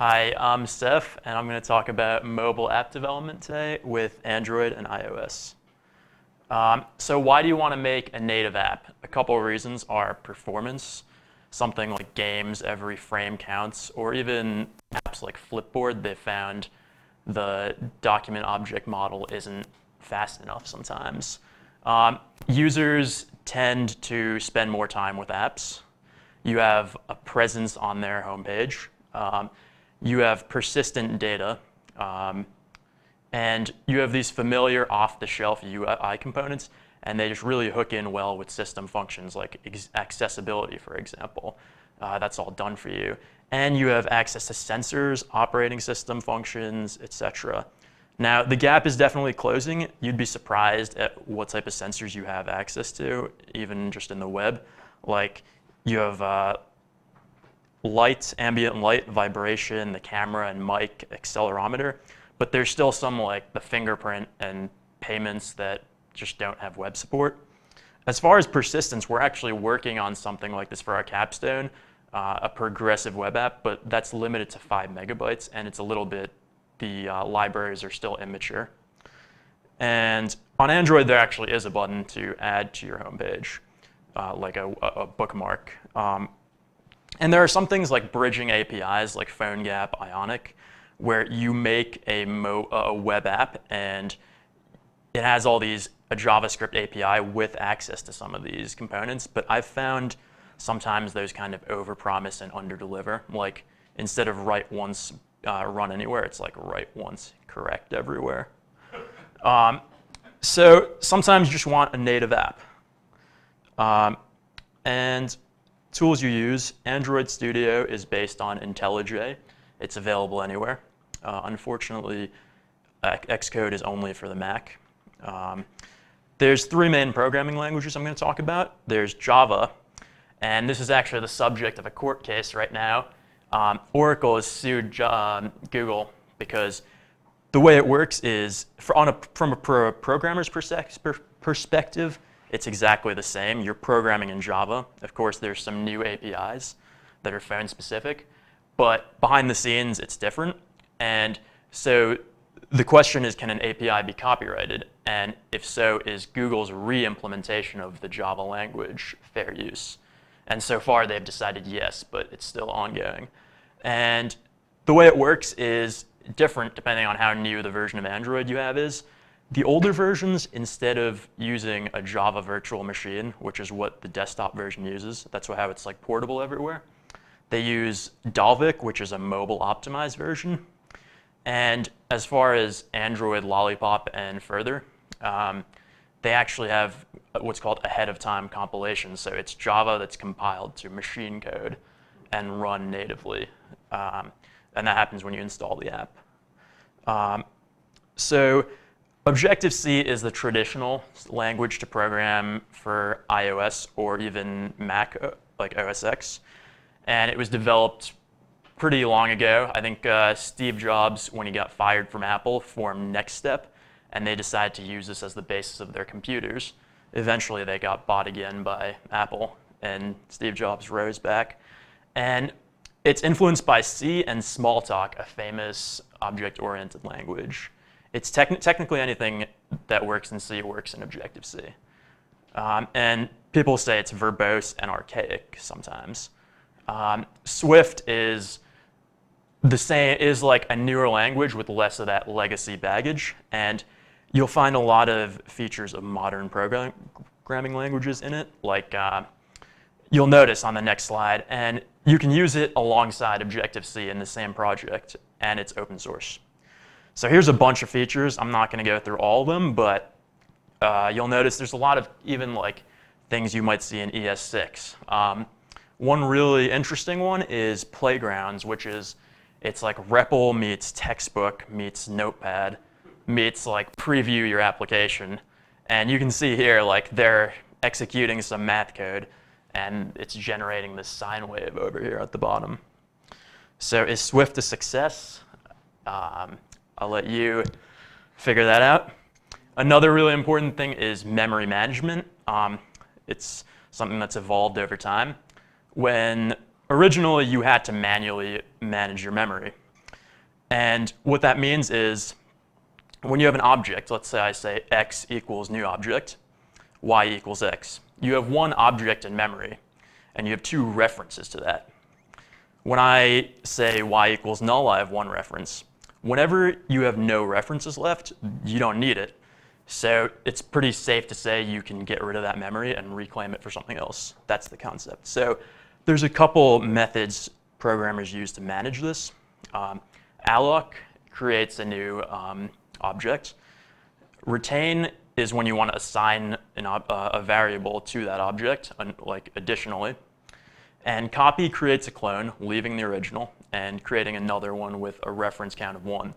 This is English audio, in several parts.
Hi, I'm Steph, and I'm going to talk about mobile app development today with Android and iOS. Um, so why do you want to make a native app? A couple of reasons are performance, something like games, every frame counts, or even apps like Flipboard, they found the document object model isn't fast enough sometimes. Um, users tend to spend more time with apps. You have a presence on their homepage. Um, you have persistent data, um, and you have these familiar off-the-shelf UI components, and they just really hook in well with system functions like accessibility, for example. Uh, that's all done for you. And you have access to sensors, operating system functions, etc. Now, the gap is definitely closing. You'd be surprised at what type of sensors you have access to, even just in the web. Like, you have uh, light, ambient light, vibration, the camera and mic, accelerometer, but there's still some like the fingerprint and payments that just don't have web support. As far as persistence, we're actually working on something like this for our capstone, uh, a progressive web app, but that's limited to five megabytes and it's a little bit, the uh, libraries are still immature. And on Android, there actually is a button to add to your homepage, uh, like a, a bookmark. Um, and there are some things like bridging APIs like PhoneGap, Ionic, where you make a, a web app and it has all these a JavaScript API with access to some of these components. But I've found sometimes those kind of overpromise and underdeliver. Like instead of write once, uh, run anywhere, it's like write once, correct everywhere. Um, so sometimes you just want a native app. Um, and Tools you use, Android Studio is based on IntelliJ. It's available anywhere. Uh, unfortunately, Xcode is only for the Mac. Um, there's three main programming languages I'm going to talk about. There's Java, and this is actually the subject of a court case right now. Um, Oracle has sued um, Google because the way it works is, for a, from a pro programmer's perspective, it's exactly the same. You're programming in Java. Of course, there's some new APIs that are phone specific, but behind the scenes, it's different. And so the question is, can an API be copyrighted? And if so, is Google's re-implementation of the Java language fair use? And so far, they've decided yes, but it's still ongoing. And the way it works is different depending on how new the version of Android you have is. The older versions, instead of using a Java virtual machine, which is what the desktop version uses, that's how it's like portable everywhere, they use Dalvik, which is a mobile optimized version. And as far as Android, Lollipop, and further, um, they actually have what's called ahead of time compilation. So it's Java that's compiled to machine code and run natively. Um, and that happens when you install the app. Um, so Objective-C is the traditional language to program for iOS or even Mac, uh, like OS X. And it was developed pretty long ago. I think uh, Steve Jobs, when he got fired from Apple, formed NeXTSTEP, and they decided to use this as the basis of their computers. Eventually, they got bought again by Apple, and Steve Jobs rose back. And it's influenced by C and Smalltalk, a famous object-oriented language. It's technically anything that works in C works in Objective-C. Um, and people say it's verbose and archaic sometimes. Um, Swift is the same is like a newer language with less of that legacy baggage, and you'll find a lot of features of modern programming languages in it. Like uh, you'll notice on the next slide, and you can use it alongside Objective-C in the same project, and it's open source. So here's a bunch of features. I'm not going to go through all of them, but uh, you'll notice there's a lot of even like things you might see in ES6. Um, one really interesting one is Playgrounds, which is it's like REPL meets textbook meets Notepad meets like preview your application. And you can see here like they're executing some math code and it's generating this sine wave over here at the bottom. So is Swift a success? Um, I'll let you figure that out. Another really important thing is memory management. Um, it's something that's evolved over time. When originally you had to manually manage your memory, And what that means is when you have an object, let's say I say x equals new object, y equals x, you have one object in memory, and you have two references to that. When I say y equals null, I have one reference. Whenever you have no references left, you don't need it. So it's pretty safe to say you can get rid of that memory and reclaim it for something else. That's the concept. So there's a couple methods programmers use to manage this. Um, alloc creates a new um, object. Retain is when you want to assign an, uh, a variable to that object, like additionally. And copy creates a clone, leaving the original, and creating another one with a reference count of one.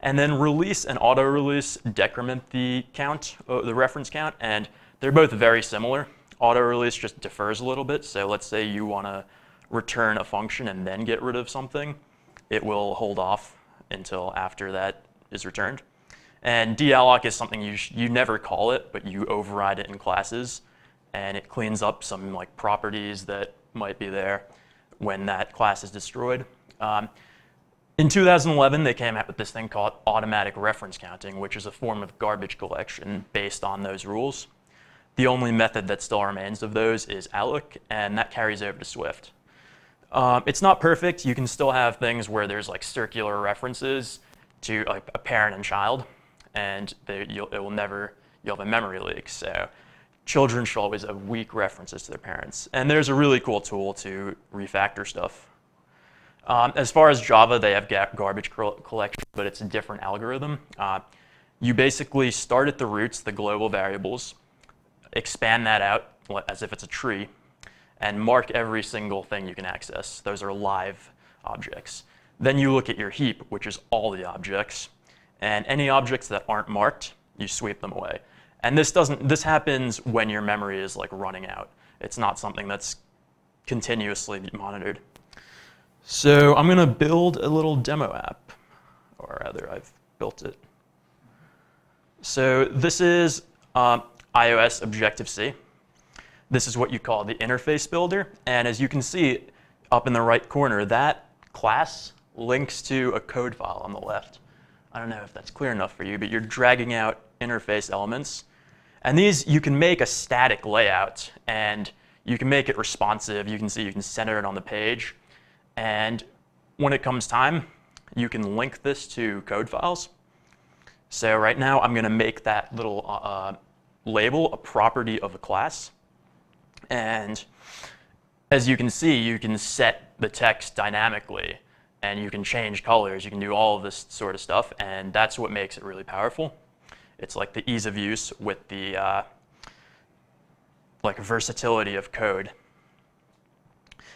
And then release and auto-release decrement the count, uh, the reference count, and they're both very similar. Auto-release just defers a little bit, so let's say you want to return a function and then get rid of something, it will hold off until after that is returned. And dealloc is something you, you never call it, but you override it in classes, and it cleans up some like properties that might be there when that class is destroyed. Um, in 2011, they came out with this thing called automatic reference counting, which is a form of garbage collection based on those rules. The only method that still remains of those is alloc, and that carries over to Swift. Um, it's not perfect. You can still have things where there's like circular references to like a parent and child, and they, it will never, you'll have a memory leak. So children should always have weak references to their parents. And there's a really cool tool to refactor stuff. Um, as far as Java, they have garbage collection, but it's a different algorithm. Uh, you basically start at the roots, the global variables, expand that out as if it's a tree, and mark every single thing you can access. Those are live objects. Then you look at your heap, which is all the objects, and any objects that aren't marked, you sweep them away. And this doesn't this happens when your memory is like running out. It's not something that's continuously monitored. So I'm going to build a little demo app, or rather, I've built it. So this is um, iOS Objective-C. This is what you call the interface builder. And as you can see up in the right corner, that class links to a code file on the left. I don't know if that's clear enough for you, but you're dragging out interface elements. And these, you can make a static layout, and you can make it responsive. You can see you can center it on the page. And when it comes time, you can link this to code files. So right now, I'm going to make that little uh, uh, label a property of a class. And as you can see, you can set the text dynamically, and you can change colors. You can do all of this sort of stuff, and that's what makes it really powerful. It's like the ease of use with the uh, like versatility of code.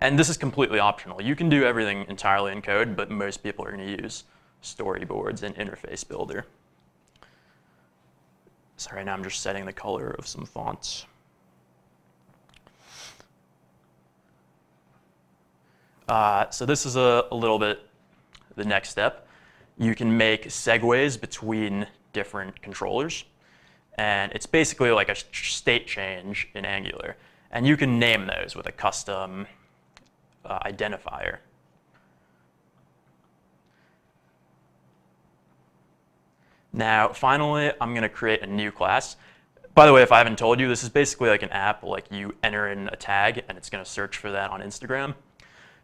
And this is completely optional. You can do everything entirely in code, but most people are going to use storyboards and interface builder. So right now I'm just setting the color of some fonts. Uh, so this is a, a little bit the next step. You can make segues between different controllers. And it's basically like a state change in Angular. And you can name those with a custom uh, identifier. Now, finally, I'm going to create a new class. By the way, if I haven't told you, this is basically like an app, like you enter in a tag and it's going to search for that on Instagram.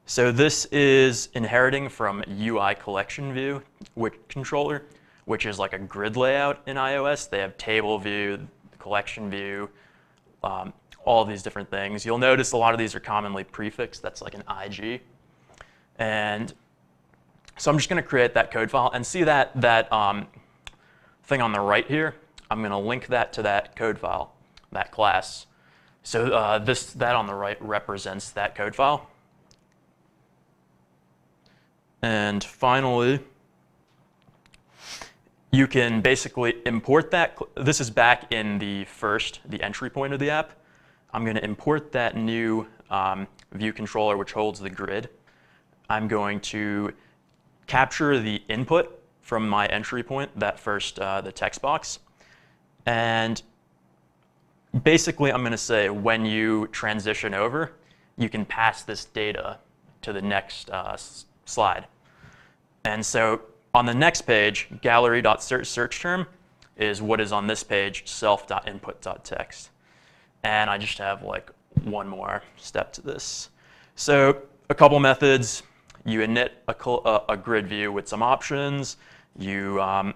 So this is inheriting from UI collection view which controller, which is like a grid layout in iOS. They have table view, collection view, um, all these different things. You'll notice a lot of these are commonly prefixed. That's like an IG. And so I'm just going to create that code file and see that, that um, thing on the right here. I'm going to link that to that code file, that class. So uh, this, that on the right represents that code file. And finally, you can basically import that. This is back in the first, the entry point of the app. I'm going to import that new um, view controller which holds the grid. I'm going to capture the input from my entry point, that first, uh, the text box. And basically, I'm going to say when you transition over, you can pass this data to the next uh, slide. And so on the next page, gallery.search search term is what is on this page, self.input.text. And I just have like one more step to this. So a couple methods. You init a, a grid view with some options. You um,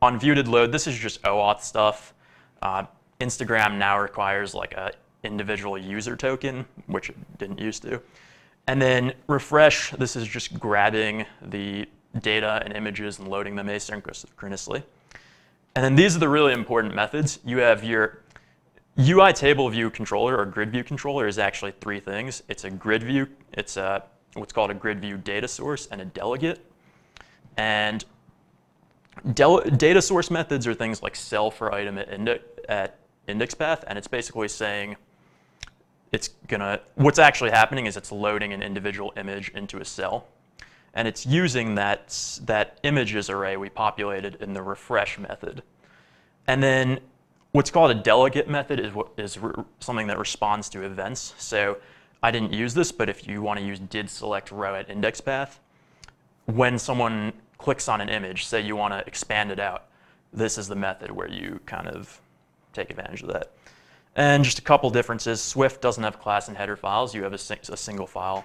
on view did load. This is just OAuth stuff. Uh, Instagram now requires like a individual user token, which it didn't used to. And then refresh, this is just grabbing the data and images and loading them asynchronously. And then these are the really important methods. You have your UI table view controller or grid view controller is actually three things. It's a grid view, it's a, what's called a grid view data source and a delegate. And data source methods are things like cell for item at, indi at index path, and it's basically saying it's gonna, what's actually happening is it's loading an individual image into a cell. And it's using that, that images array we populated in the refresh method. And then what's called a delegate method is, what, is something that responds to events. So I didn't use this, but if you want to use did select row at index path, when someone clicks on an image, say you want to expand it out, this is the method where you kind of take advantage of that. And just a couple differences. Swift doesn't have class and header files. You have a, a, single file.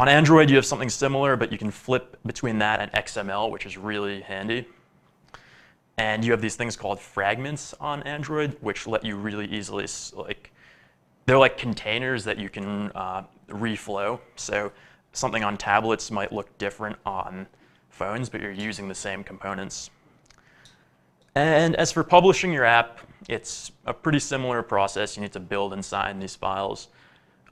On Android, you have something similar, but you can flip between that and XML, which is really handy. And you have these things called fragments on Android, which let you really easily, like, they're like containers that you can uh, reflow. So something on tablets might look different on phones, but you're using the same components. And as for publishing your app, it's a pretty similar process. You need to build and sign these files.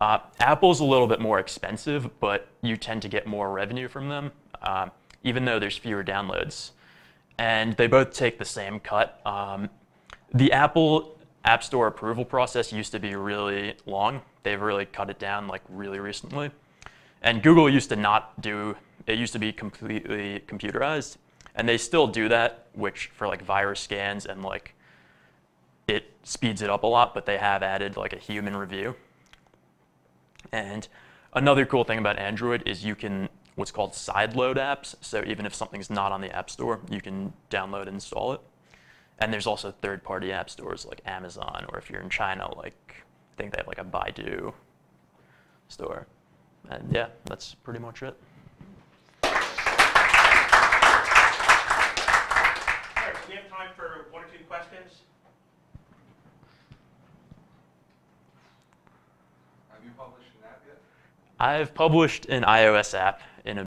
Uh, Apple's a little bit more expensive, but you tend to get more revenue from them, uh, even though there's fewer downloads. And they both take the same cut. Um, the Apple App Store approval process used to be really long. They've really cut it down like really recently. And Google used to not do, it used to be completely computerized. And they still do that, which for like virus scans and like it speeds it up a lot, but they have added like a human review. And another cool thing about Android is you can what's called sideload apps. So even if something's not on the App Store, you can download and install it. And there's also third-party app stores like Amazon, or if you're in China, like I think they have like a Baidu store. And yeah, that's pretty much it. time for one or two questions? Have you published an app yet? I've published an iOS app in a